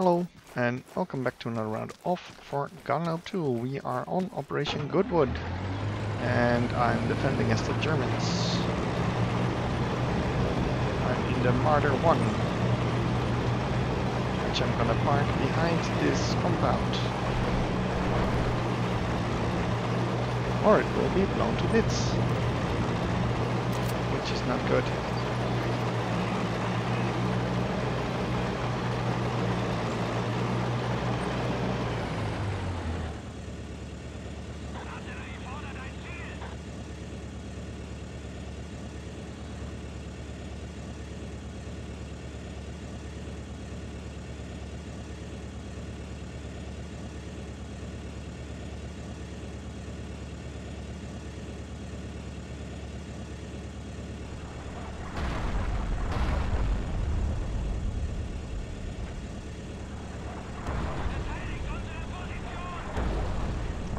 Hello, and welcome back to another round of Forgotten Hope 2. We are on Operation Goodwood, and I'm defending against the Germans. I'm in the Marder 1, which I'm gonna park behind this compound. Or it will be blown to bits, which is not good.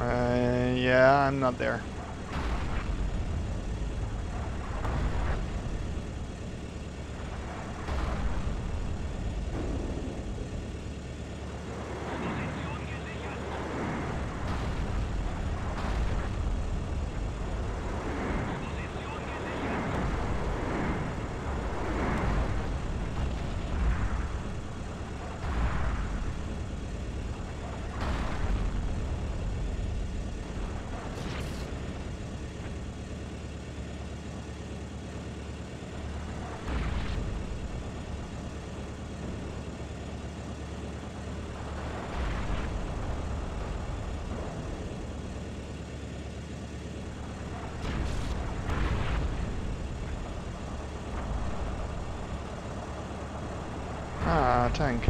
Uh, yeah, I'm not there. Tank.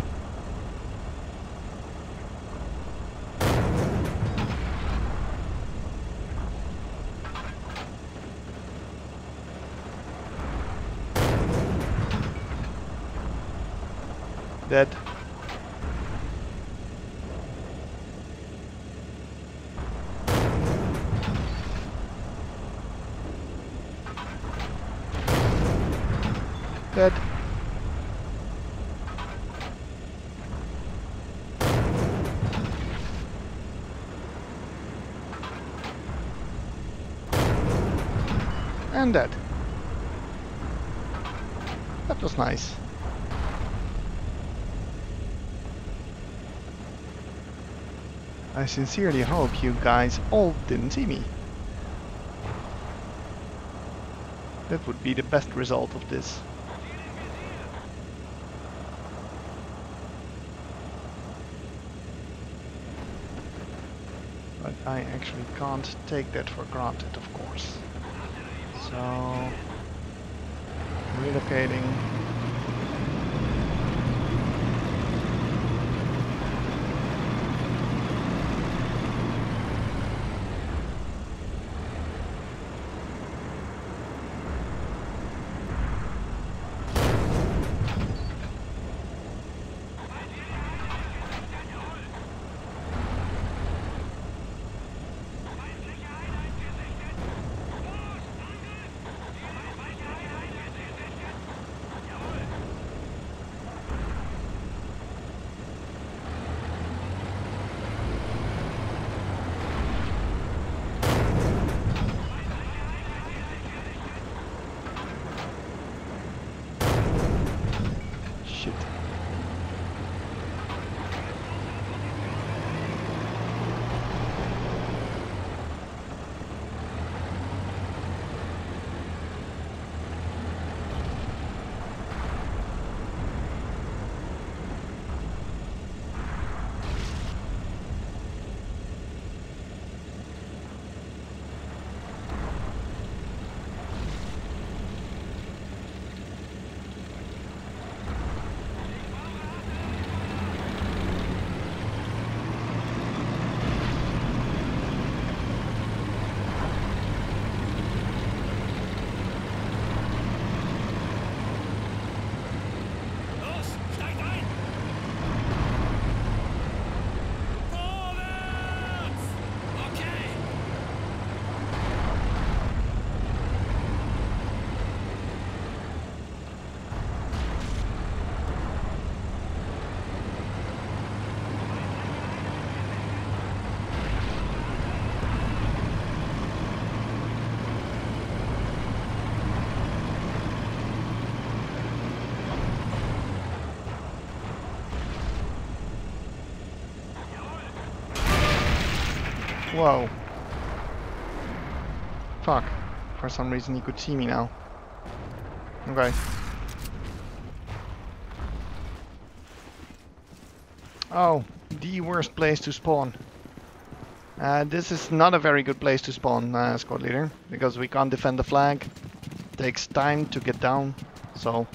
Dead. Dead. That was nice. I sincerely hope you guys all didn't see me. That would be the best result of this. But I actually can't take that for granted, of course. So, relocating. Whoa. Fuck. For some reason he could see me now. Okay. Oh, the worst place to spawn. Uh, this is not a very good place to spawn, uh, squad leader, because we can't defend the flag. Takes time to get down, so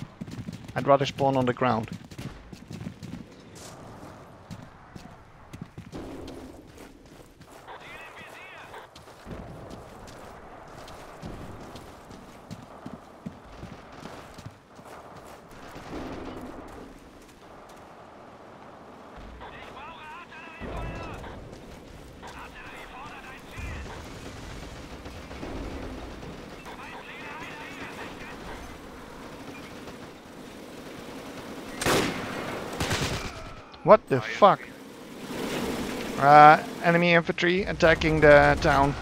I'd rather spawn on the ground. What the fuck? Uh, enemy infantry attacking the town.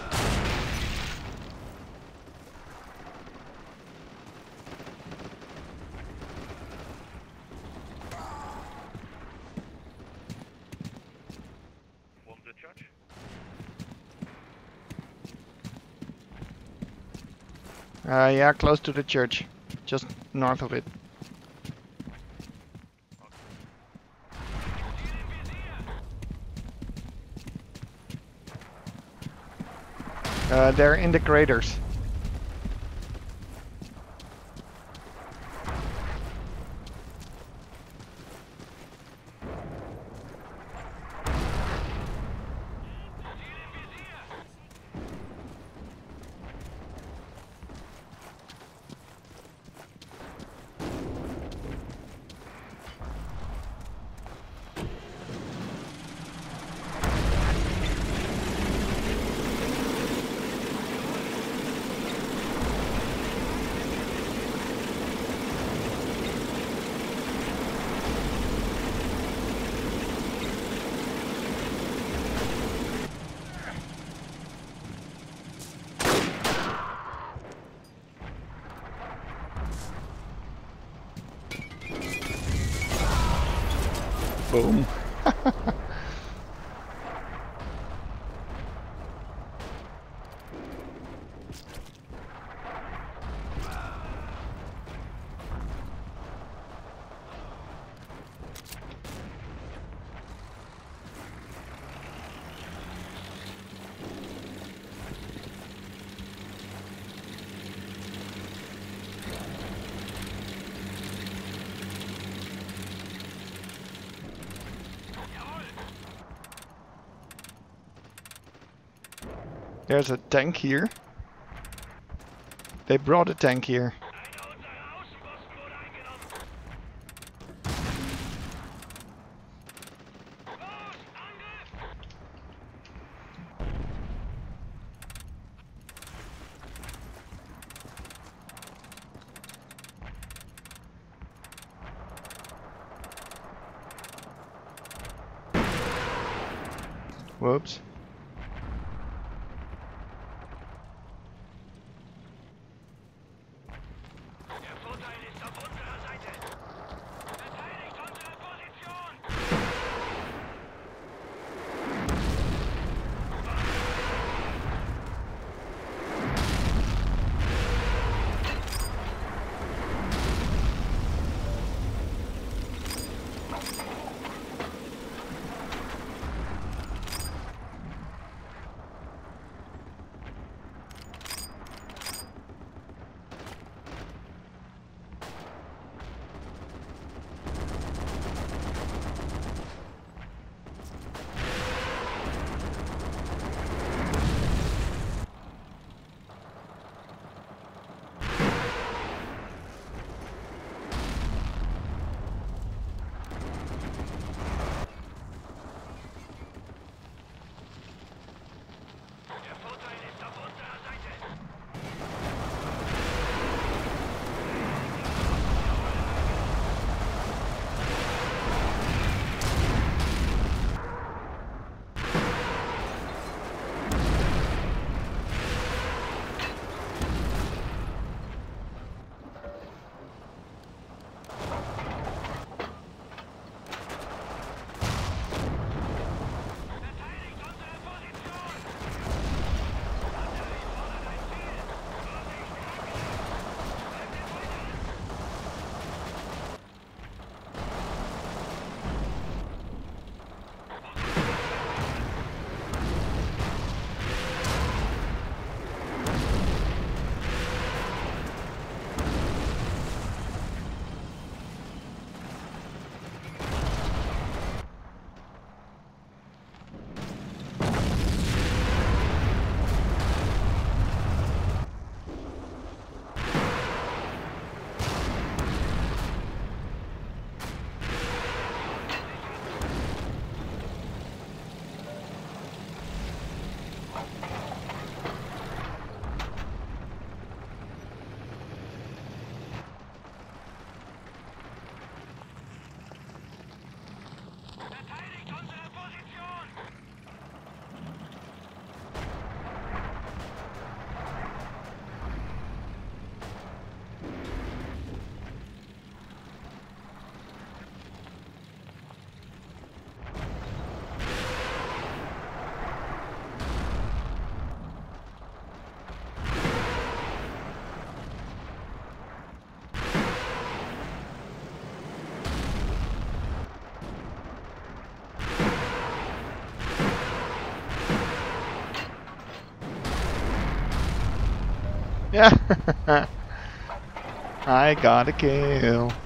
Uh, yeah, close to the church, just north of it. Uh, they're in the craters. Boom. There's a tank here. They brought a tank here. I got a kill.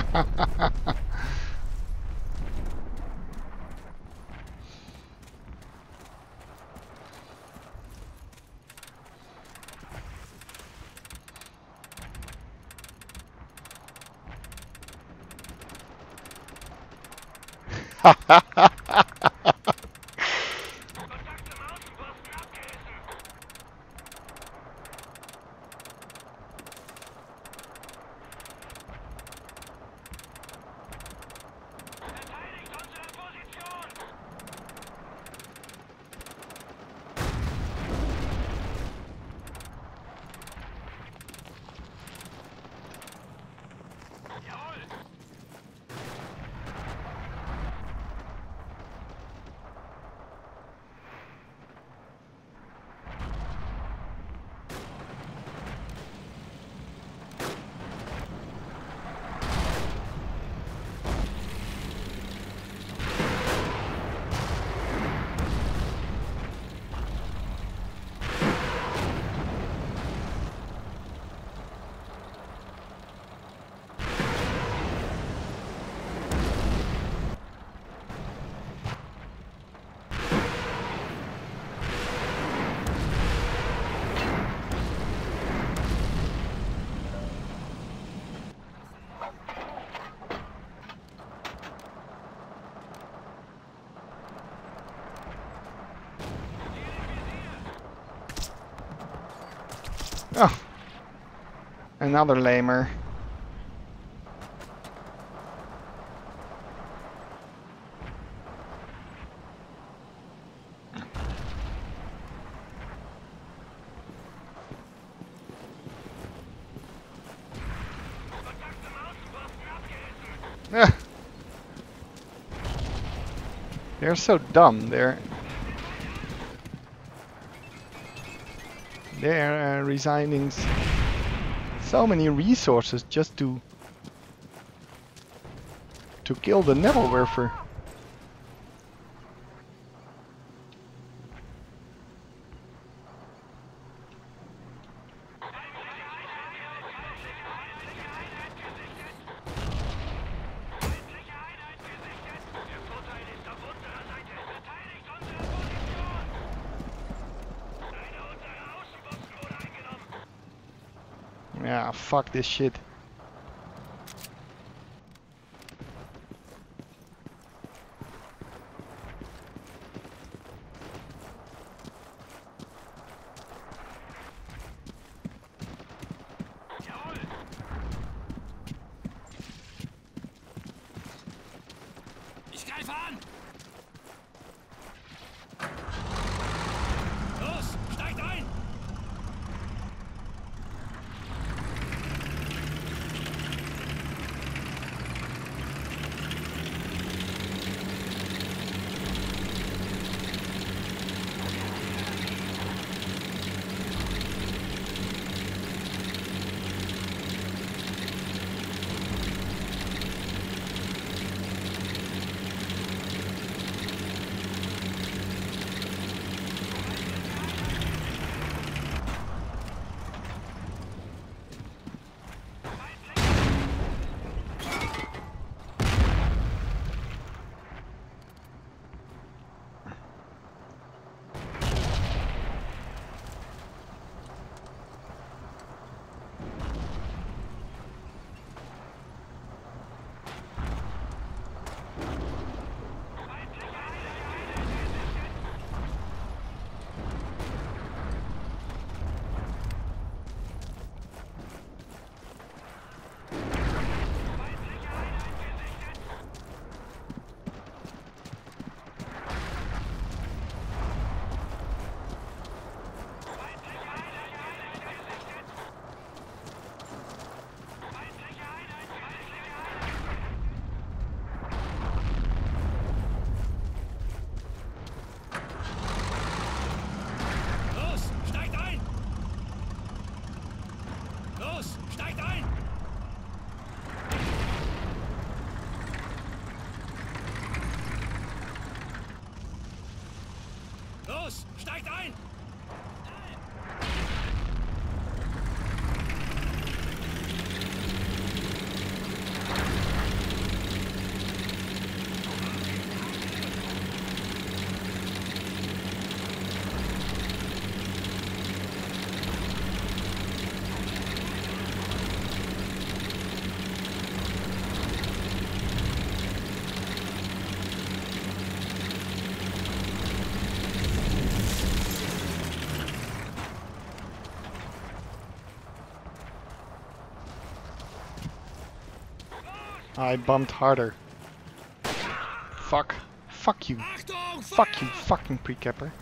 ha ha ha Another lamer. They're so dumb. They're they're uh, resigning so many resources just to to kill the Nebelwerfer. Feindliche fuck this shit. Ich greife an. I bumped harder. Fuck. Fuck you. Fuck you, fucking pre-capper.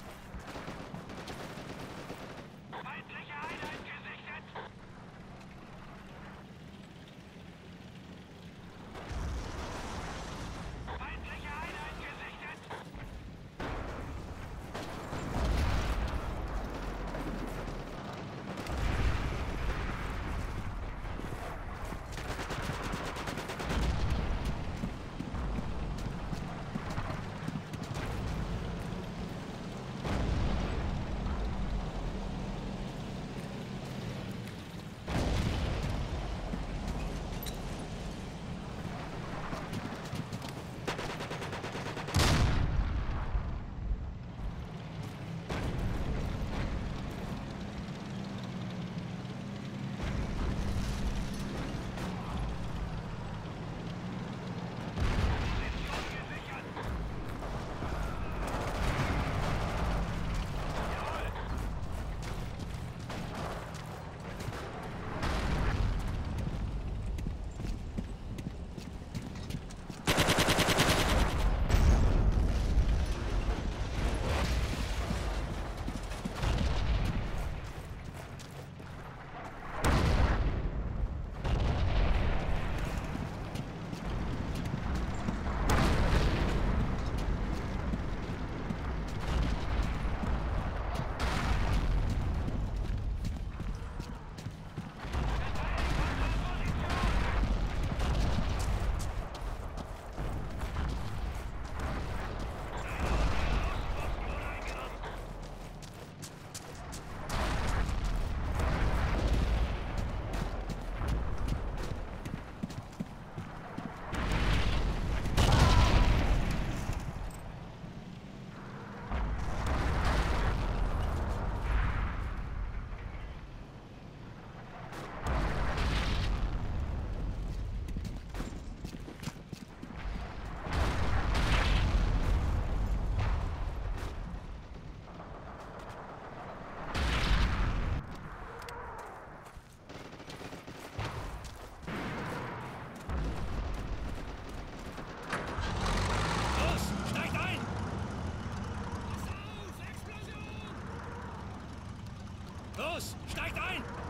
Los, steigt ein!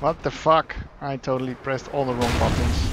What the fuck? I totally pressed all the wrong buttons.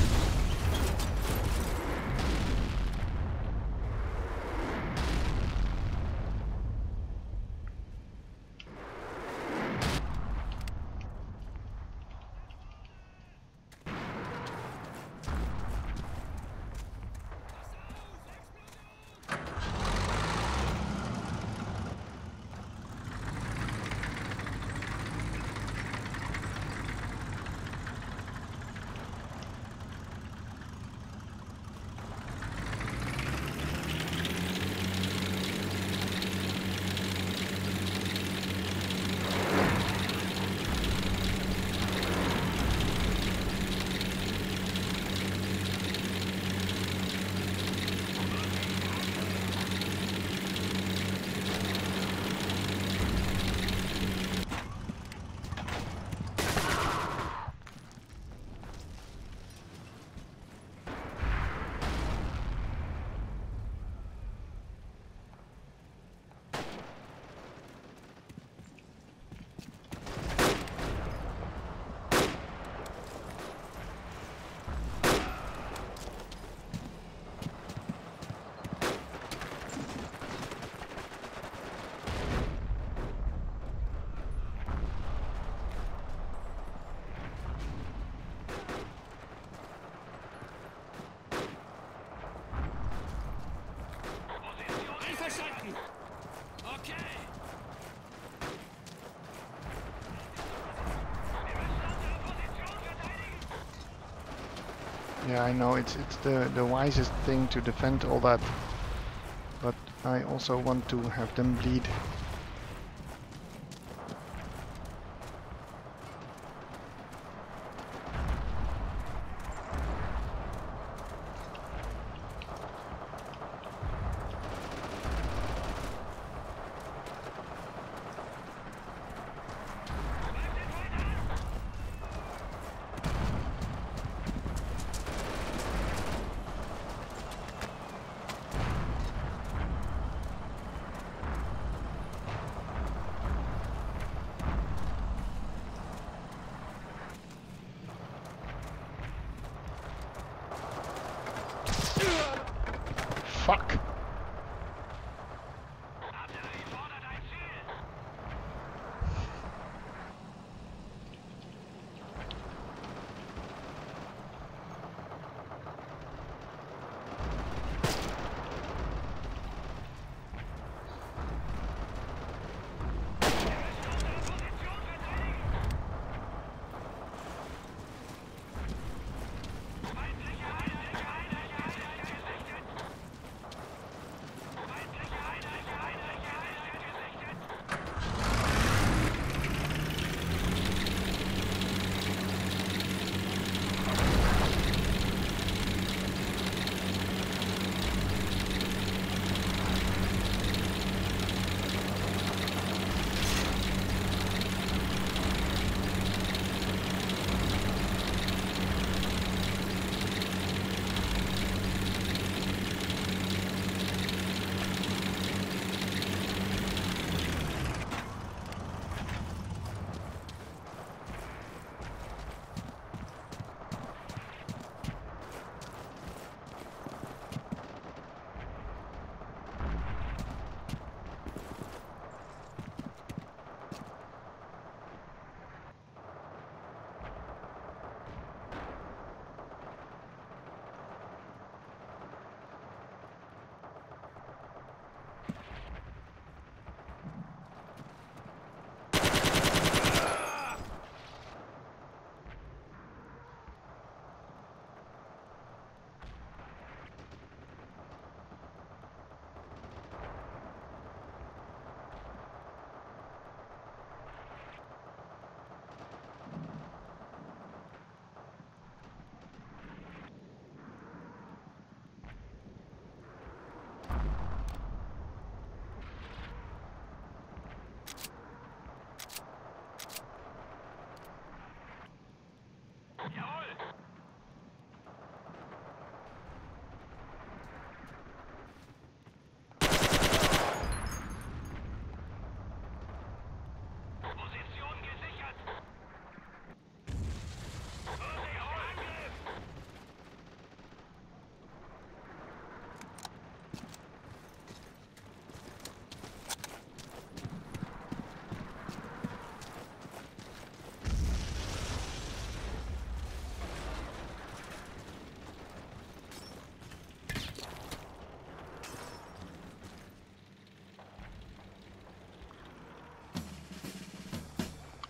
Yeah, I know it's it's the the wisest thing to defend all that, but I also want to have them bleed.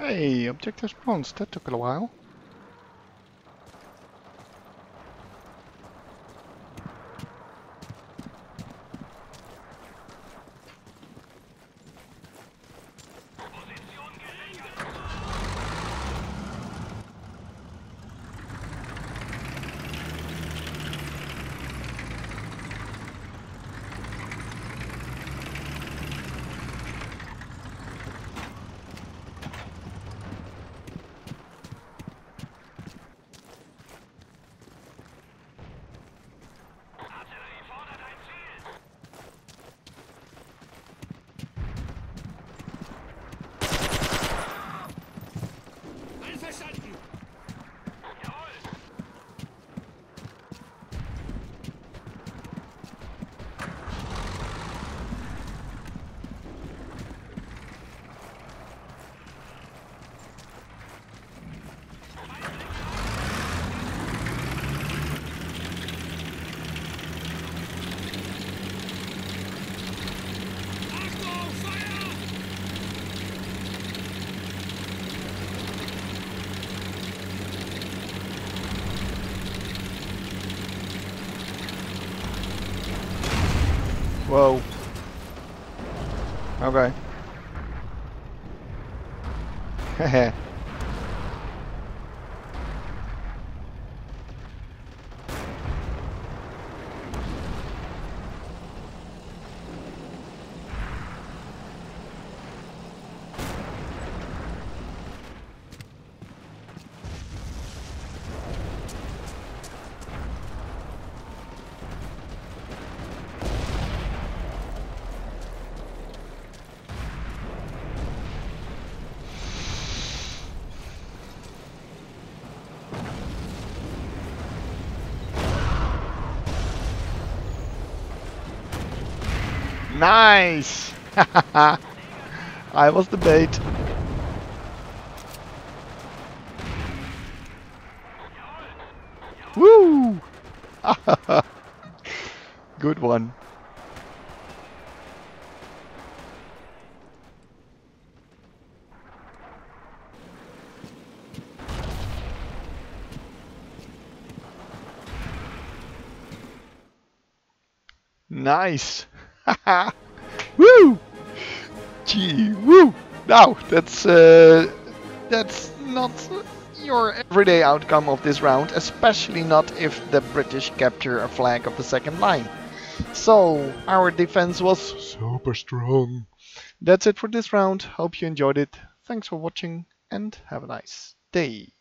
Hey, objective spawns. That took a while. Whoa. Okay. Heh Nice! I was the bait. Woo! Good one. Nice. woo. Gee, woo. Now that's uh, that's not your everyday outcome of this round, especially not if the British capture a flag of the second line. So our defense was super strong. That's it for this round. Hope you enjoyed it. Thanks for watching and have a nice day.